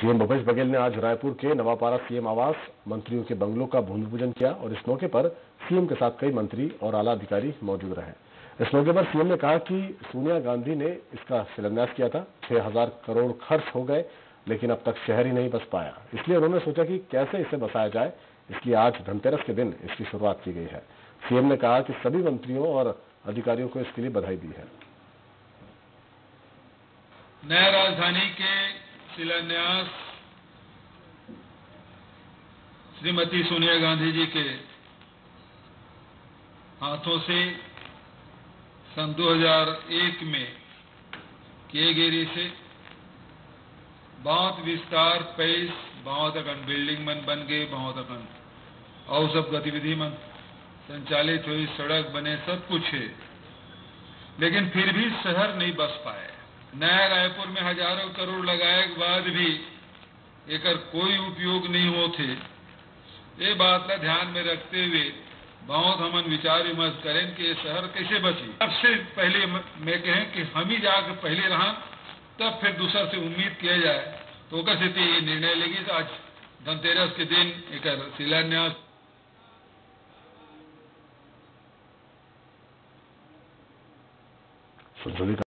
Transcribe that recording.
CM Bhupesh Baghel ने आज रायपुर के नवापारा सीएम आवास, मंत्रियों के बंगलों का भूमि पूजन किया और इस मौके पर सीएम के साथ कई मंत्री और आला अधिकारी मौजूद रहे। इस मौके पर सीएम ने कहा कि सोनिया गांधी ने इसका शिलान्यास किया था। छह हज़ार करोड़ खर्च हो गए, लेकिन अब तक शहर ही नहीं बस पाया। इसलिए उन्होंने सोचा कि कैसे इसे बसाया जाए। इसलिए आज धनतेरस के दिन इसकी शुरुआत की गई है। सीएम ने कहा कि सभी मंत्रियों और अधिकारियों को इसके लिए बधाई दी है। नया राजधानी के शिलान्यास श्रीमती सोनिया गांधी जी के हाथों से सन 2001 में किए गए से बहुत विस्तार, पेश, बहुत अकन बिल्डिंग मन बन गए, बहुत अकन और सब गतिविधि मन संचालित हुई, सड़क बने, सब कुछ है। लेकिन फिर भी शहर नहीं बस पाए। नया रायपुर में हज़ारों करोड़ लगाए के बाद भी एक कोई उपयोग नहीं होते। ये बात का ध्यान में रखते हुए बहुत हम विचार विमर्श करें कि ये शहर कैसे बची। सबसे पहले मैं कहें कि हम ही जाकर पहले रहा, तब फिर दूसर से उम्मीद किया जाए। तो कैसे ये निर्णय लेगी तो आज धनतेरस के दिन एक शिलान्यास